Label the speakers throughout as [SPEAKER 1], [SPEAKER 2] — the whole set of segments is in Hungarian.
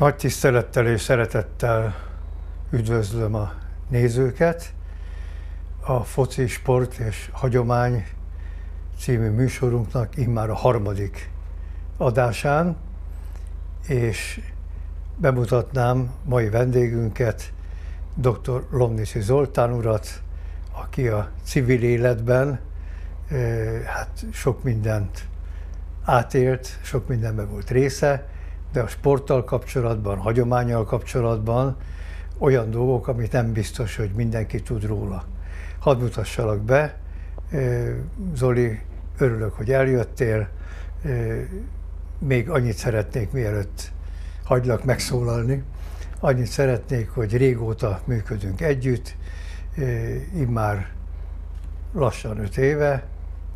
[SPEAKER 1] Nagy tisztelettel és szeretettel üdvözlöm a nézőket. A Foci Sport és Hagyomány című műsorunknak immár a harmadik adásán, és bemutatnám mai vendégünket, dr. Lomniszi Zoltán urat, aki a civil életben hát sok mindent átélt, sok mindenben volt része, de a sporttal kapcsolatban, hagyományjal kapcsolatban olyan dolgok, amit nem biztos, hogy mindenki tud róla. Hadd mutassalak be, Zoli, örülök, hogy eljöttél. Még annyit szeretnék, mielőtt hagylak megszólalni, annyit szeretnék, hogy régóta működünk együtt, immár lassan öt éve,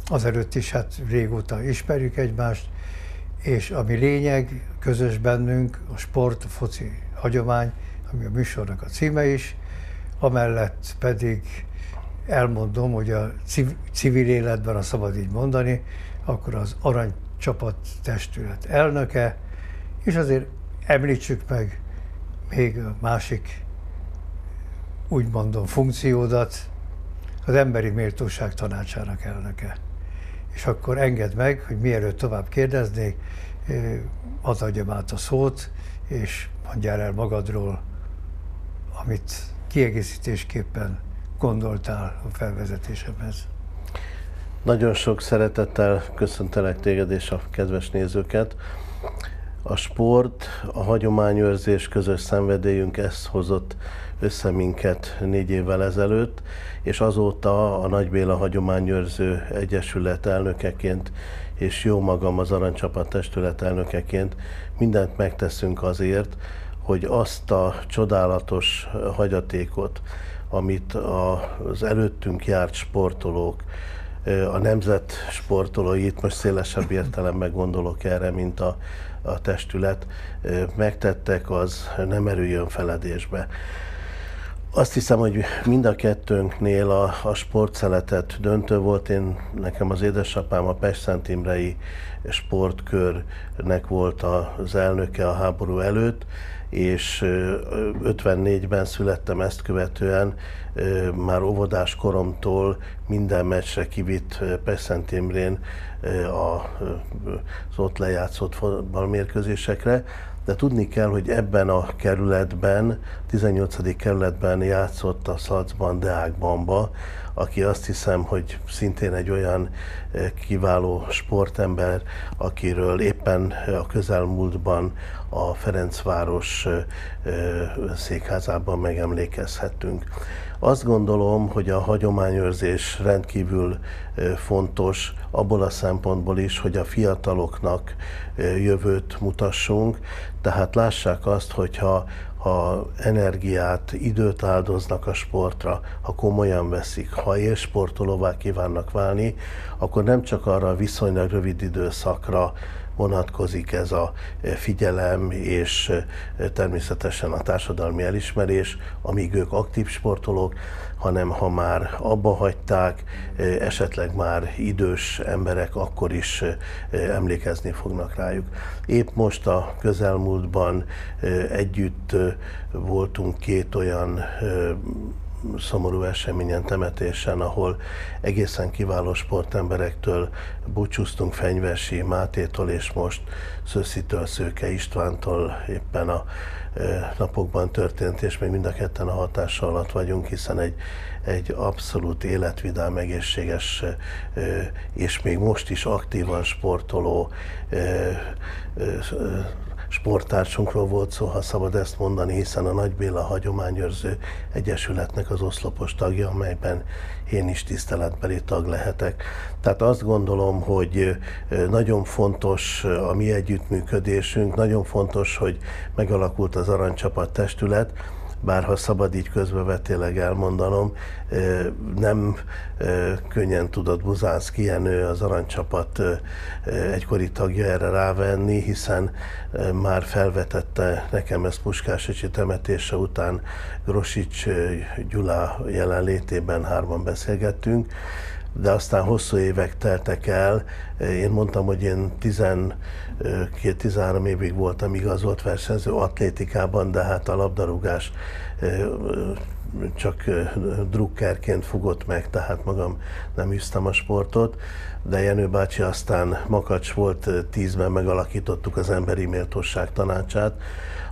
[SPEAKER 1] azelőtt is hát régóta ismerjük egymást, és ami lényeg, közös bennünk a sport, a foci hagyomány, ami a műsornak a címe is, amellett pedig elmondom, hogy a civil életben, a szabad így mondani, akkor az aranycsapat testület elnöke, és azért említsük meg még a másik, úgy mondom, funkciódat, az Emberi Méltóság Tanácsának elnöke. És akkor engedd meg, hogy mielőtt tovább kérdeznék, hadd adjam át a szót, és mondjál el magadról, amit kiegészítésképpen gondoltál a felvezetésemhez.
[SPEAKER 2] Nagyon sok szeretettel köszöntelek téged és a kedves nézőket. A sport, a hagyományőrzés közös szenvedélyünk ezt hozott össze minket négy évvel ezelőtt, és azóta a Nagy Béla Hagyományőrző Egyesület elnökeként és jó magam az Aranycsapat testület elnökeként mindent megteszünk azért, hogy azt a csodálatos hagyatékot, amit az előttünk járt sportolók, a nemzet sportolói, itt most szélesebb értelemben gondolok erre, mint a, a testület, megtettek, az nem erüljön feledésbe. Azt hiszem, hogy mind a kettőnknél a, a sportszeletet döntő volt. Én, nekem az édesapám a Pest Imrei sportkörnek volt az elnöke a háború előtt, és 54-ben születtem ezt követően, már óvodás koromtól minden meccsre kivitt Pest Imrén az ott lejátszott futballmérkőzésekre, de tudni kell, hogy ebben a kerületben, 18. kerületben játszott a Szalcban Deák Bamba, aki azt hiszem, hogy szintén egy olyan kiváló sportember, akiről éppen a közelmúltban a Ferencváros székházában megemlékezhetünk. Azt gondolom, hogy a hagyományőrzés rendkívül fontos abból a szempontból is, hogy a fiataloknak jövőt mutassunk, tehát lássák azt, hogyha ha energiát, időt áldoznak a sportra, ha komolyan veszik, ha élsportolóvá kívánnak válni, akkor nem csak arra a viszonylag rövid időszakra vonatkozik ez a figyelem és természetesen a társadalmi elismerés, amíg ők aktív sportolók, hanem ha már abba hagyták, esetleg már idős emberek, akkor is emlékezni fognak rájuk. Épp most a közelmúltban együtt voltunk két olyan szomorú eseményen, temetésen, ahol egészen kiváló sportemberektől búcsúztunk Fenyvesi Mátétól, és most Szösszitől, Szőke Istvántól. Éppen a napokban történt, és még mind a ketten a hatással alatt vagyunk, hiszen egy, egy abszolút életvidám, egészséges, és még most is aktívan sportoló sporttársunkról volt szó, ha szabad ezt mondani, hiszen a Nagy Béla Hagyományőrző Egyesületnek az oszlopos tagja, amelyben én is tiszteletbeli tag lehetek. Tehát azt gondolom, hogy nagyon fontos a mi együttműködésünk, nagyon fontos, hogy megalakult az Aranycsapat testület, bár ha szabad így közbevetéleg elmondanom, nem könnyen tudott Buzánszki Jenő, az aranycsapat egykori tagja erre rávenni, hiszen már felvetette nekem ezt Puskásicsi temetése után Grosics Gyula jelenlétében hárman beszélgettünk, de aztán hosszú évek teltek el. Én mondtam, hogy én 12-13 évig voltam igazolt versenyző atlétikában, de hát a labdarúgás csak drukkerként fogott meg, tehát magam nem üztem a sportot, de Jenő bácsi aztán makacs volt, tízben megalakítottuk az emberi méltóság tanácsát,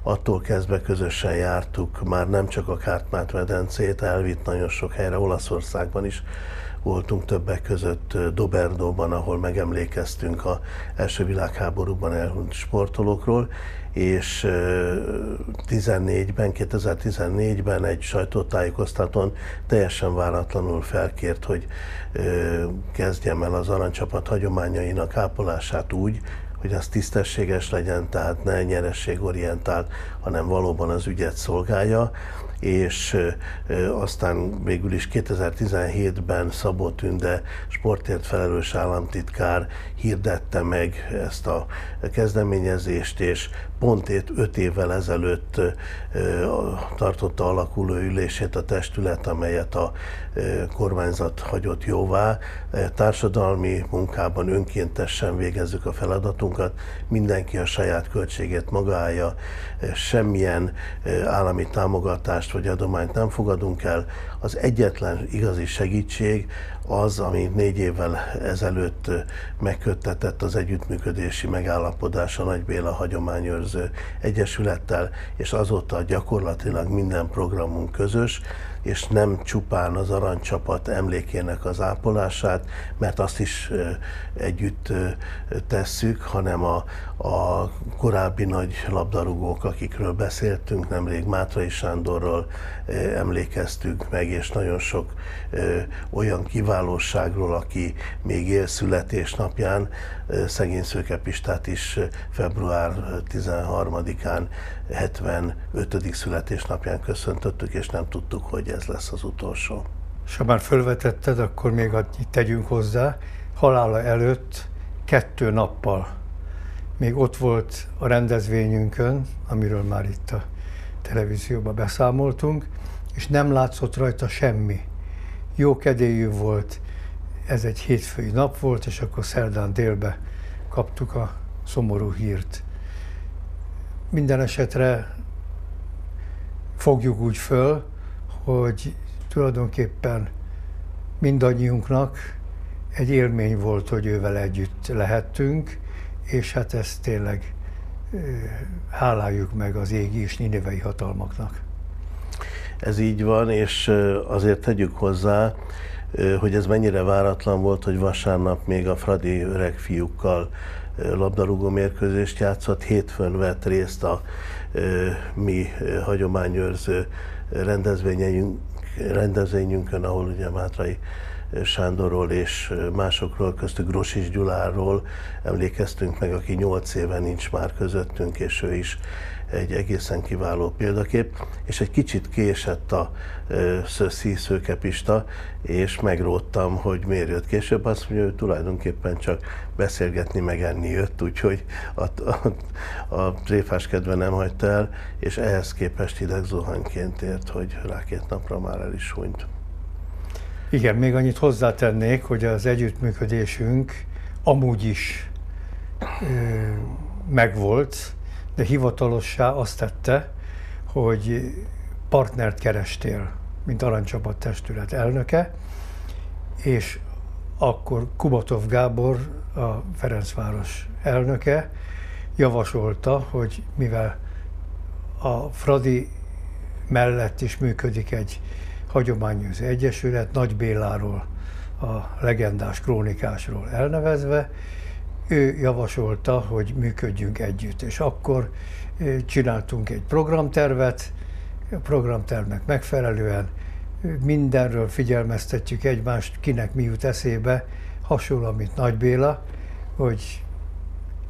[SPEAKER 2] attól kezdve közösen jártuk már nem csak a Kártmát medencét, elvitt nagyon sok helyre, Olaszországban is voltunk többek között Doberdóban, ahol megemlékeztünk a első világháborúban elhunyt sportolókról, és 14-ben, 2014-ben egy sajtótájékoztatón teljesen váratlanul felkért, hogy kezdjem el az aranycsapat hagyományainak ápolását úgy, hogy az tisztességes legyen, tehát ne nyerességorientált, hanem valóban az ügyet szolgálja. És aztán végül is 2017-ben Szabó Tünde sportért felelős államtitkár hirdette meg ezt a kezdeményezést, és pont öt évvel ezelőtt tartotta alakuló ülését a testület, amelyet a kormányzat hagyott jóvá. Társadalmi munkában önkéntesen végezzük a feladatunkat, mindenki a saját költségét magája, semmilyen állami támogatást vagy adományt nem fogadunk el. Az egyetlen igazi segítség az, ami négy évvel ezelőtt megköttetett az együttműködési megállapodás a Nagy Béla Hagyományőrző Egyesülettel, és azóta gyakorlatilag minden programunk közös, és nem csupán az aranycsapat emlékének az ápolását, mert azt is együtt tesszük, hanem a, a korábbi nagy labdarúgók, akikről beszéltünk, nemrég Mátrai Sándorról emlékeztünk meg, és nagyon sok olyan kiválóságról, aki még él születésnapján, szegény Szőkepistát is február 13-án 75. születésnapján köszöntöttük, és nem tudtuk, hogy ez lesz az utolsó.
[SPEAKER 1] És ha már felvetetted, akkor még itt tegyünk hozzá, halála előtt kettő nappal még ott volt a rendezvényünkön, amiről már itt a televízióban beszámoltunk, és nem látszott rajta semmi. Jó kedélyű volt, ez egy hétfői nap volt, és akkor szerdán délbe kaptuk a szomorú hírt. Minden esetre fogjuk úgy föl, hogy tulajdonképpen mindannyiunknak egy élmény volt, hogy ővel együtt lehettünk, és hát ezt tényleg háláljuk meg az égi és ninevei hatalmaknak.
[SPEAKER 2] Ez így van, és azért tegyük hozzá, hogy ez mennyire váratlan volt, hogy vasárnap még a Fradi öreg fiúkkal labdarúgó mérkőzést játszott, hétfőn vett részt a mi hagyományőrző rendezvényünk, rendezvényünkön, ahol ugye Mátrai Sándorról és másokról, köztük Grosis Gyuláról emlékeztünk meg, aki nyolc éve nincs már közöttünk, és ő is egy egészen kiváló példakép, és egy kicsit késett a Szöszi Szőkepista, és megróttam, hogy miért jött később. Azt mondja, hogy tulajdonképpen csak beszélgetni, meg enni jött, úgyhogy a, a, a tréfás kedve nem hagyta el, és ehhez képest hideg zuhanyként ért, hogy rá két napra már el is hunyt.
[SPEAKER 1] Igen, még annyit hozzátennék, hogy az együttműködésünk amúgy is ö, megvolt, de hivatalossá azt tette, hogy partnert kerestél, mint Aranycsapat testület elnöke, és akkor Kubatov Gábor, a Ferencváros elnöke javasolta, hogy mivel a Fradi mellett is működik egy hagyományőző egyesület, Nagy Béláról, a legendás krónikásról elnevezve, ő javasolta, hogy működjünk együtt, és akkor csináltunk egy programtervet, a programtervnek megfelelően mindenről figyelmeztetjük egymást, kinek mi jut eszébe, hasonló, mint Nagy Béla, hogy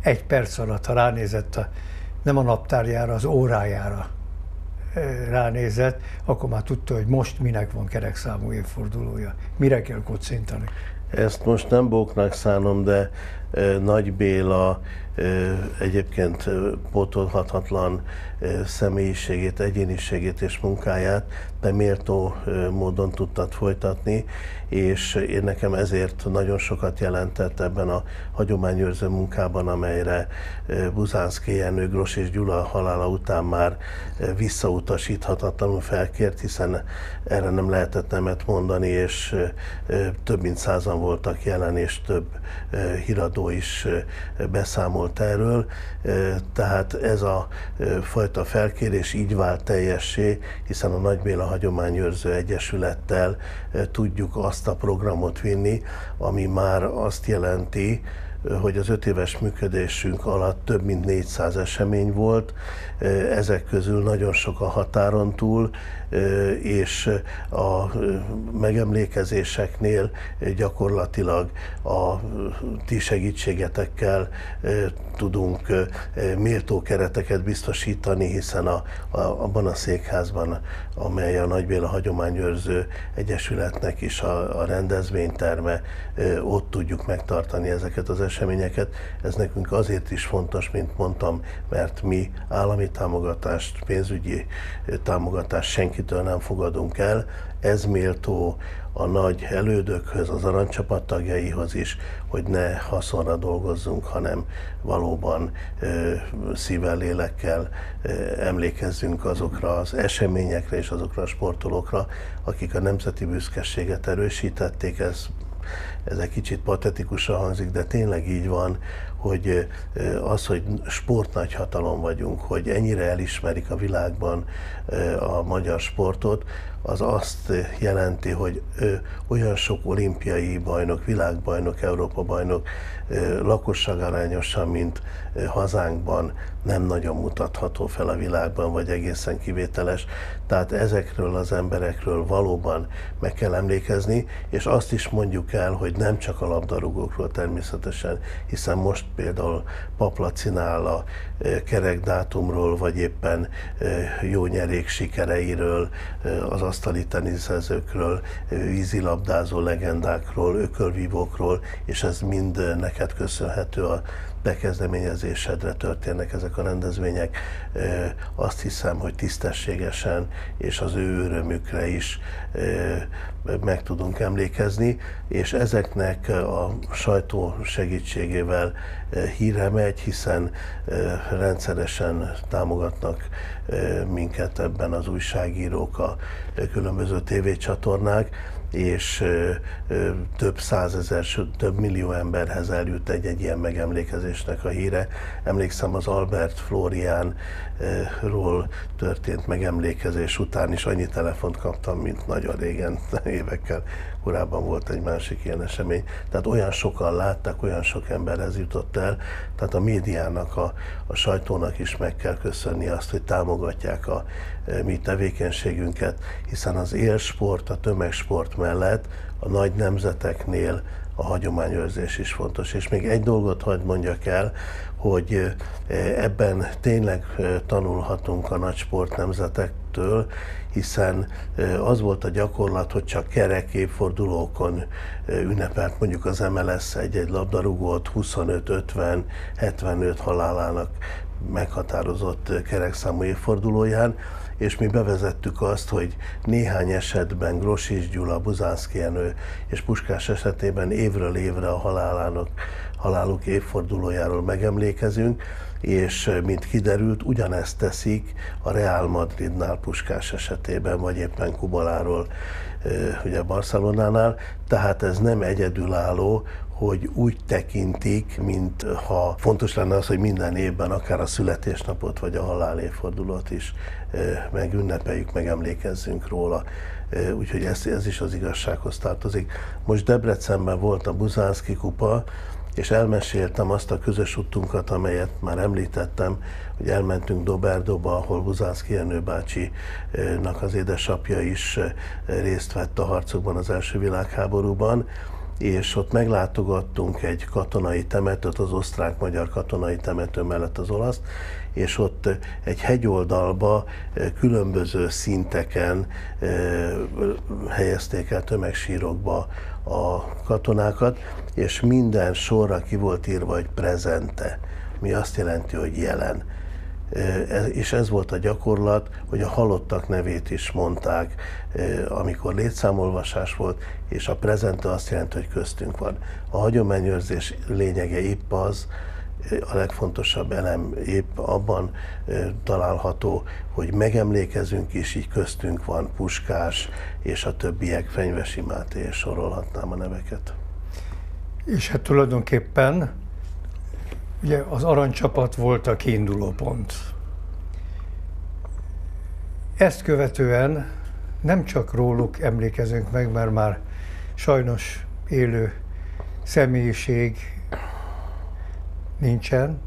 [SPEAKER 1] egy perc alatt, ha ránézett a, nem a naptárjára, az órájára ránézett, akkor már tudta, hogy most minek van kerekszámú évfordulója, mire kell kocintani.
[SPEAKER 2] Ezt most nem bóknak szánom, de Nagy Béla egyébként pótolhatatlan személyiségét, egyéniségét és munkáját de méltó módon tudtad folytatni, és én nekem ezért nagyon sokat jelentett ebben a hagyományőrző munkában, amelyre Buzánszki Jenő, Gros és Gyula halála után már visszautasíthatatlanul felkért, hiszen erre nem lehetett nemet mondani, és több mint százan voltak jelen, és több híradó is beszámolt erről. Tehát ez a fajta felkérés így vált teljessé, hiszen a Nagy Béla Hagyományőrző Egyesülettel tudjuk azt a programot vinni, ami már azt jelenti, hogy az öt éves működésünk alatt több mint 400 esemény volt, ezek közül nagyon sok a határon túl, és a megemlékezéseknél gyakorlatilag a ti segítségetekkel tudunk méltó kereteket biztosítani, hiszen a, a, abban a székházban, amely a Nagybéla Hagyományőrző Egyesületnek is a, a rendezvényterme, ott tudjuk megtartani ezeket az eseményeket. Ez nekünk azért is fontos, mint mondtam, mert mi állami támogatást, pénzügyi támogatást senkitől nem fogadunk el. Ez méltó a nagy elődökhöz, az aranycsapat tagjaihoz is, hogy ne haszonra dolgozzunk, hanem valóban ö, szívvel, lélekkel ö, emlékezzünk azokra az eseményekre és azokra a sportolókra, akik a nemzeti büszkeséget erősítették. Ez, ez egy kicsit patetikusan hangzik, de tényleg így van, hogy az, hogy sportnagyhatalom vagyunk, hogy ennyire elismerik a világban a magyar sportot, az azt jelenti, hogy olyan sok olimpiai bajnok, világbajnok, Európa bajnok lakosságarányosan, mint hazánkban nem nagyon mutatható fel a világban, vagy egészen kivételes. Tehát ezekről az emberekről valóban meg kell emlékezni, és azt is mondjuk el, hogy nem csak a labdarúgókról természetesen, hiszen most például Paplacinál a kerekdátumról, vagy éppen jó nyerék sikereiről, az asztali teniszezőkről, vízilabdázó legendákról, ökölvívókról, és ez mind neked köszönhető a bekezdeményezésedre történnek ezek a rendezvények. Azt hiszem, hogy tisztességesen és az ő örömükre is meg tudunk emlékezni, és ezeknek a sajtó segítségével híre megy, hiszen rendszeresen támogatnak minket ebben az újságírók, a különböző tévécsatornák, és több százezer, több millió emberhez eljut egy-egy ilyen megemlékezésnek a híre. Emlékszem az Albert Floriánról történt megemlékezés után is annyi telefont kaptam, mint nagyon régen, évekkel korábban volt egy másik ilyen esemény. Tehát olyan sokan látták, olyan sok emberhez jutott el, tehát a médiának, a, a sajtónak is meg kell köszönni azt, hogy támogatják a e, mi tevékenységünket, hiszen az élsport, a tömegsport mellett a nagy nemzeteknél a hagyományőrzés is fontos. És még egy dolgot hagyd mondjak el, hogy ebben tényleg tanulhatunk a nagy sportnemzetektől, hiszen az volt a gyakorlat, hogy csak kerek évfordulókon ünnepelt mondjuk az MLS egy-egy labdarúgót 25-50, 75 halálának meghatározott kerekszámú évfordulóján, és mi bevezettük azt, hogy néhány esetben Grosis Gyula, Buzánszki Jenő és Puskás esetében évről évre a halálának, haláluk évfordulójáról megemlékezünk, és mint kiderült, ugyanezt teszik a Real Madridnál Puskás esetében, vagy éppen Kubaláról, ugye Barcelonánál, tehát ez nem egyedülálló, hogy úgy tekintik, mint ha fontos lenne az, hogy minden évben akár a születésnapot vagy a halál évfordulót is megünnepeljük, megemlékezzünk róla. Úgyhogy ez, ez is az igazsághoz tartozik. Most Debrecenben volt a Buzánszki kupa, és elmeséltem azt a közös utunkat, amelyet már említettem, hogy elmentünk Doberdóba, ahol Buzánszki Jenő bácsinak az édesapja is részt vett a harcokban az első világháborúban, és ott meglátogattunk egy katonai temetőt, az osztrák-magyar katonai temető mellett az olasz, és ott egy hegyoldalba különböző szinteken helyezték el tömegsírokba a katonákat, és minden sorra ki volt írva, hogy prezente, mi azt jelenti, hogy jelen és ez volt a gyakorlat, hogy a halottak nevét is mondták, amikor létszámolvasás volt, és a prezente azt jelenti, hogy köztünk van. A hagyományőrzés lényege épp az, a legfontosabb elem épp abban található, hogy megemlékezünk, és így köztünk van Puskás, és a többiek, Fenyvesi Máté, és sorolhatnám a neveket.
[SPEAKER 1] És hát tulajdonképpen ugye az aranycsapat volt a kiinduló pont. Ezt követően nem csak róluk emlékezünk meg, mert már sajnos élő személyiség nincsen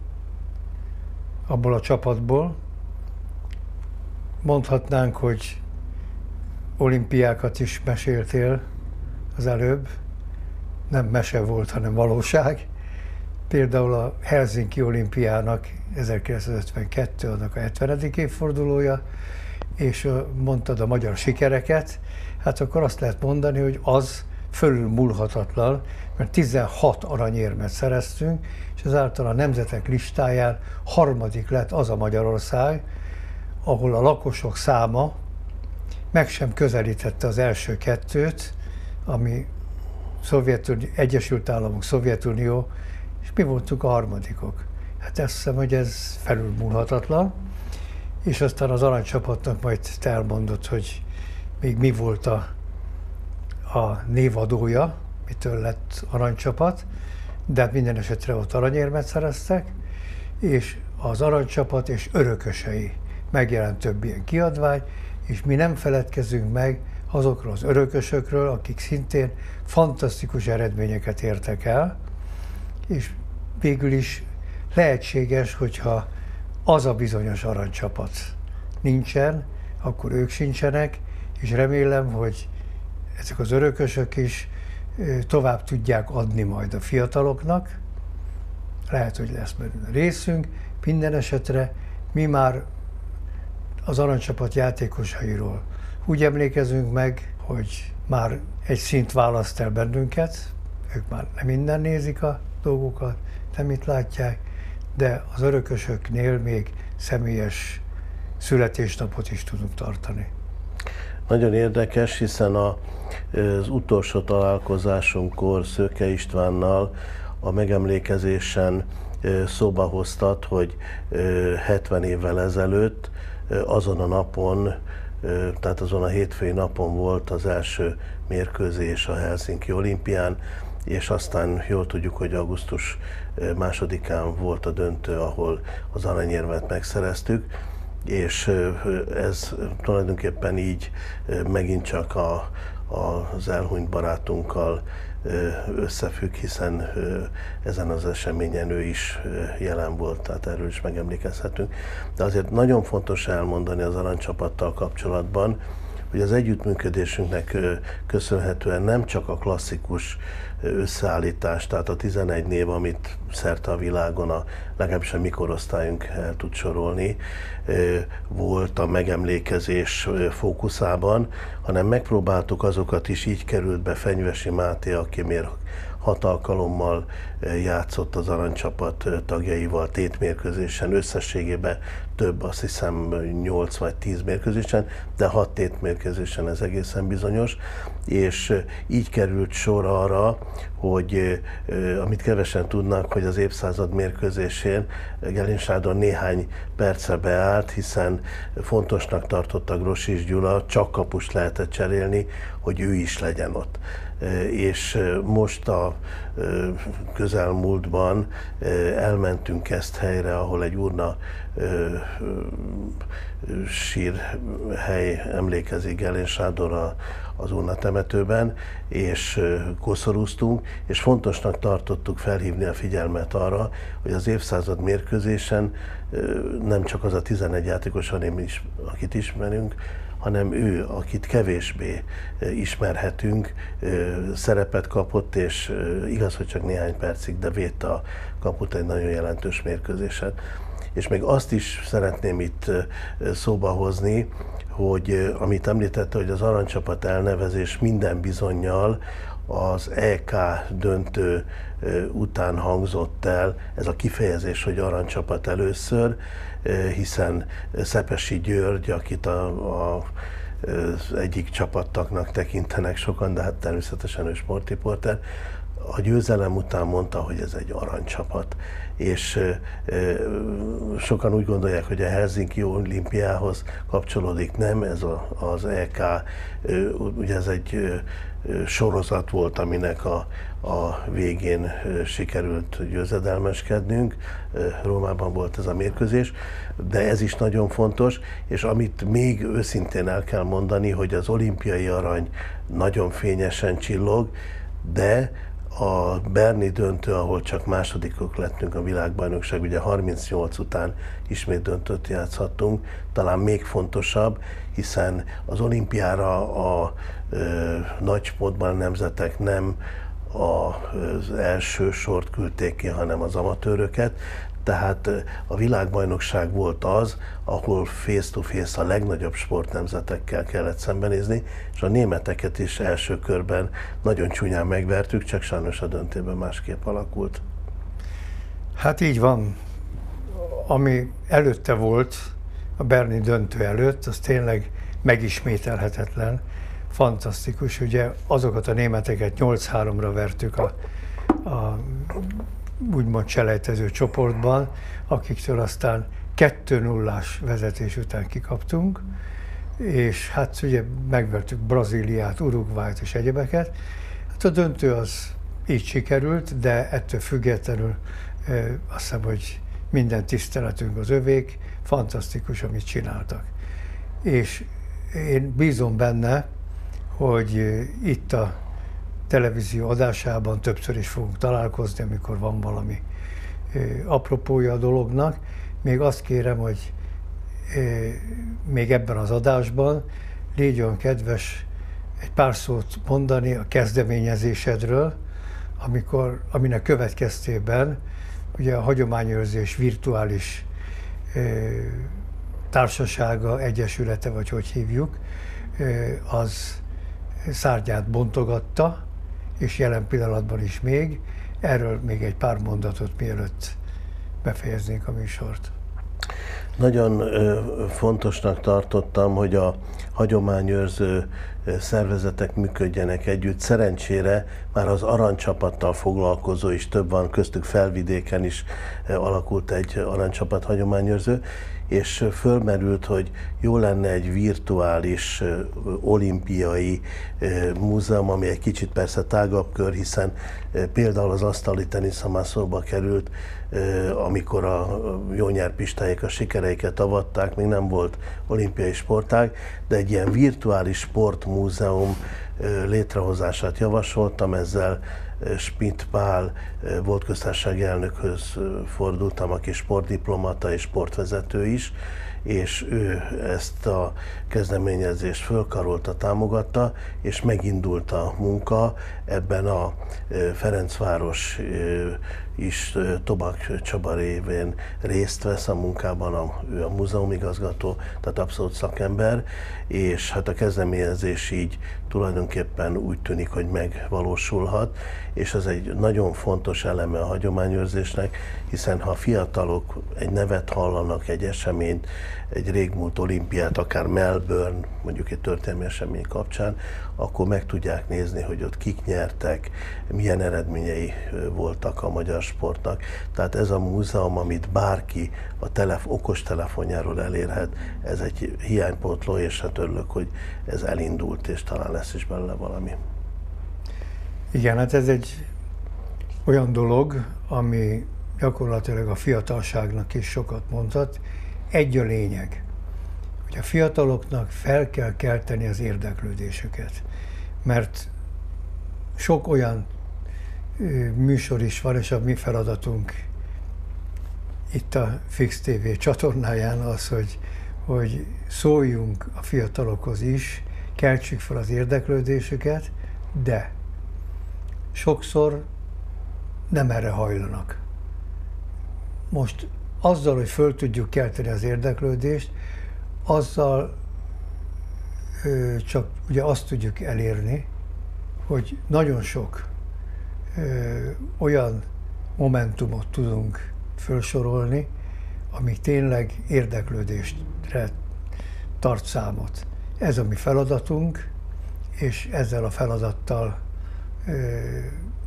[SPEAKER 1] abból a csapatból. Mondhatnánk, hogy olimpiákat is meséltél az előbb. Nem mese volt, hanem valóság. Például a Helsinki olimpiának 1952, annak a 70. évfordulója, és mondtad a magyar sikereket, hát akkor azt lehet mondani, hogy az fölülmúlhatatlan, mert 16 aranyérmet szereztünk, és ezáltal a nemzetek listáján harmadik lett az a Magyarország, ahol a lakosok száma meg sem közelítette az első kettőt, ami Szovjetunió, Egyesült Államok, Szovjetunió, és mi voltunk a harmadikok. Hát azt hiszem, hogy ez felülmúlhatatlan, és aztán az aranycsapatnak majd te hogy még mi volt a, a névadója, mitől lett aranycsapat, de hát minden esetre ott aranyérmet szereztek, és az aranycsapat és örökösei megjelent több ilyen kiadvány, és mi nem feledkezünk meg azokról az örökösökről, akik szintén fantasztikus eredményeket értek el, és végül is lehetséges, hogyha az a bizonyos aranycsapat nincsen, akkor ők sincsenek, és remélem, hogy ezek az örökösök is tovább tudják adni majd a fiataloknak. Lehet, hogy lesz belőle részünk. Minden esetre mi már az aranycsapat játékosairól úgy emlékezünk meg, hogy már egy szint választ el bennünket, ők már nem minden nézik a dolgokat, nem itt látják, de az örökösöknél még személyes születésnapot is tudunk tartani.
[SPEAKER 2] Nagyon érdekes, hiszen a, az utolsó találkozásunkkor Szőke Istvánnal a megemlékezésen szóba hoztat, hogy 70 évvel ezelőtt azon a napon, tehát azon a hétfői napon volt az első mérkőzés a Helsinki olimpián, és aztán jól tudjuk, hogy augusztus másodikán volt a döntő, ahol az aranyérmet megszereztük, és ez tulajdonképpen így megint csak a, az elhunyt barátunkkal összefügg, hiszen ezen az eseményen ő is jelen volt, tehát erről is megemlékezhetünk. De azért nagyon fontos elmondani az aranycsapattal kapcsolatban, hogy az együttműködésünknek köszönhetően nem csak a klasszikus összeállítás, tehát a 11 név, amit szerte a világon a legalábbis a mi korosztályunk el tud sorolni, volt a megemlékezés fókuszában, hanem megpróbáltuk azokat is, így került be Fenyvesi Máté, aki miért hat alkalommal játszott az aranycsapat tagjaival tétmérkőzésen, összességében több, azt hiszem 8 vagy 10 mérkőzésen, de 6 tétmérkőzésen ez egészen bizonyos, és így került sor arra, hogy amit kevesen tudnak, hogy az évszázad mérkőzésén Gelin Sándor néhány perce beállt, hiszen fontosnak tartotta Grossis Gyula, csak kapust lehetett cserélni, hogy ő is legyen ott és most a közelmúltban elmentünk ezt helyre, ahol egy urna sírhely emlékezik Gelén Sándorra az urna temetőben, és koszorúztunk, és fontosnak tartottuk felhívni a figyelmet arra, hogy az évszázad mérkőzésen nem csak az a 11 játékos, hanem is, akit ismerünk, hanem ő, akit kevésbé ismerhetünk, szerepet kapott, és igaz, hogy csak néhány percig, de védte a kaput egy nagyon jelentős mérkőzéset. És még azt is szeretném itt szóba hozni, hogy amit említette, hogy az aranycsapat elnevezés minden bizonyal az EK döntő után hangzott el ez a kifejezés, hogy aranycsapat először, hiszen Szepesi György, akit a, a az egyik csapattagnak tekintenek sokan, de hát természetesen ő sportriporter, a győzelem után mondta, hogy ez egy aranycsapat, és sokan úgy gondolják, hogy a Helsinki olimpiához kapcsolódik, nem, ez a, az EK, ugye ez egy sorozat volt, aminek a, a végén sikerült győzedelmeskednünk. Rómában volt ez a mérkőzés, de ez is nagyon fontos, és amit még őszintén el kell mondani, hogy az olimpiai arany nagyon fényesen csillog, de a Berni döntő, ahol csak másodikok lettünk a világbajnokság, ugye 38 után ismét döntött játszhattunk, talán még fontosabb, hiszen az olimpiára a ö, nagy sportban nemzetek nem az első sort küldték ki, hanem az amatőröket, tehát a világbajnokság volt az, ahol face-to-face a legnagyobb sportnemzetekkel kellett szembenézni, és a németeket is első körben nagyon csúnyán megvertük, csak sajnos a döntőben másképp alakult.
[SPEAKER 1] Hát így van. Ami előtte volt, a Berni döntő előtt, az tényleg megismételhetetlen, fantasztikus. Ugye azokat a németeket 8-3-ra vertük a, a úgymond selejtező csoportban, akiktől aztán 2 0 vezetés után kikaptunk, és hát ugye megvertük Brazíliát, Uruguayt és egyebeket. Hát a döntő az így sikerült, de ettől függetlenül azt hiszem, hogy minden tiszteletünk az övék, fantasztikus, amit csináltak. És én bízom benne, hogy itt a televízió adásában többször is fogunk találkozni, amikor van valami apropója a dolognak. Még azt kérem, hogy még ebben az adásban légy olyan kedves egy pár szót mondani a kezdeményezésedről, amikor, aminek következtében ugye a hagyományőrzés virtuális társasága, egyesülete, vagy hogy hívjuk, az szárnyát bontogatta, és jelen pillanatban is még. Erről még egy pár mondatot mielőtt befejeznénk a műsort.
[SPEAKER 2] Nagyon fontosnak tartottam, hogy a hagyományőrző szervezetek működjenek együtt. Szerencsére már az aranycsapattal foglalkozó is több van, köztük felvidéken is alakult egy aranycsapat hagyományőrző, és fölmerült, hogy jó lenne egy virtuális olimpiai múzeum, ami egy kicsit persze tágabb kör, hiszen például az asztali tenisz, már szóba került, amikor a Jónyár Pistáik a sikereiket avatták, még nem volt olimpiai sportág, de egy ilyen virtuális sportmúzeum létrehozását javasoltam, ezzel Schmidt Pál volt köztársasági elnökhöz fordultam, aki sportdiplomata és sportvezető is, és ő ezt a kezdeményezést fölkarolta, támogatta, és megindult a munka ebben a Ferencváros is Tobak Csaba révén részt vesz a munkában, a, ő a múzeumigazgató, tehát abszolút szakember, és hát a kezdeményezés így tulajdonképpen úgy tűnik, hogy megvalósulhat, és ez egy nagyon fontos eleme a hagyományőrzésnek, hiszen ha a fiatalok egy nevet hallanak, egy eseményt, egy régmúlt olimpiát, akár Melbourne, mondjuk egy történelmi esemény kapcsán, akkor meg tudják nézni, hogy ott kik nyertek, milyen eredményei voltak a magyar sportnak. Tehát ez a múzeum, amit bárki a telef- okos telefonjáról elérhet, ez egy hiánypótló, és hát örülök, hogy ez elindult, és talán lesz is belőle valami.
[SPEAKER 1] Igen, hát ez egy olyan dolog, ami gyakorlatilag a fiatalságnak is sokat mondhat. Egy a lényeg, hogy a fiataloknak fel kell kelteni az érdeklődésüket, mert sok olyan műsor is van, és a mi feladatunk itt a Fix TV csatornáján az, hogy, hogy szóljunk a fiatalokhoz is, keltsük fel az érdeklődésüket, de sokszor nem erre hajlanak. Most azzal, hogy föl tudjuk kelteni az érdeklődést, azzal ö, csak ugye azt tudjuk elérni, hogy nagyon sok ö, olyan momentumot tudunk felsorolni, ami tényleg érdeklődésre tart számot. Ez a mi feladatunk, és ezzel a feladattal ö,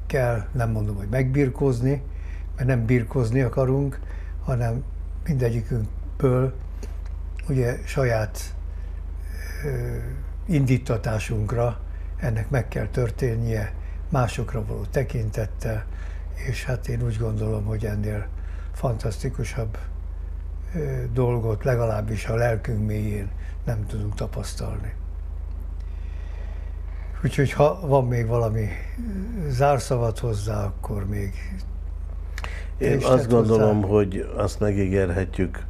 [SPEAKER 1] kell, nem mondom, hogy megbirkózni, mert nem birkozni akarunk, hanem mindegyikünkből ugye saját ö, indítatásunkra ennek meg kell történnie, másokra való tekintettel, és hát én úgy gondolom, hogy ennél fantasztikusabb dolgot legalábbis a lelkünk mélyén nem tudunk tapasztalni. Úgyhogy ha van még valami zárszavat hozzá, akkor még
[SPEAKER 2] én azt gondolom, hozzá. hogy azt megígérhetjük,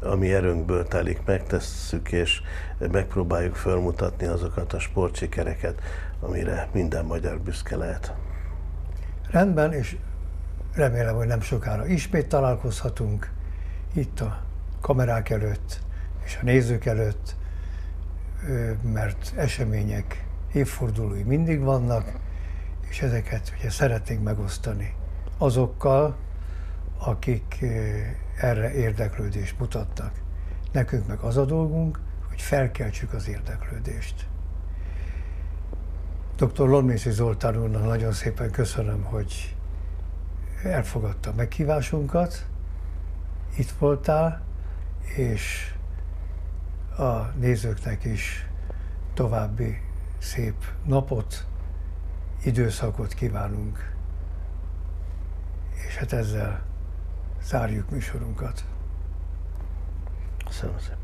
[SPEAKER 2] ami erőnkből telik, megtesszük, és megpróbáljuk felmutatni azokat a sportsikereket, amire minden magyar büszke lehet.
[SPEAKER 1] Rendben, és remélem, hogy nem sokára ismét találkozhatunk itt a kamerák előtt és a nézők előtt, mert események évfordulói mindig vannak, és ezeket ugye szeretnénk megosztani azokkal, akik erre érdeklődést mutattak. Nekünk meg az a dolgunk, hogy felkeltsük az érdeklődést. Dr. Lormészi Zoltán úrnak nagyon szépen köszönöm, hogy elfogadta a meghívásunkat, itt voltál, és a nézőknek is további szép napot, időszakot kívánunk. És hát ezzel zárjuk műsorunkat.
[SPEAKER 2] Köszönöm szépen.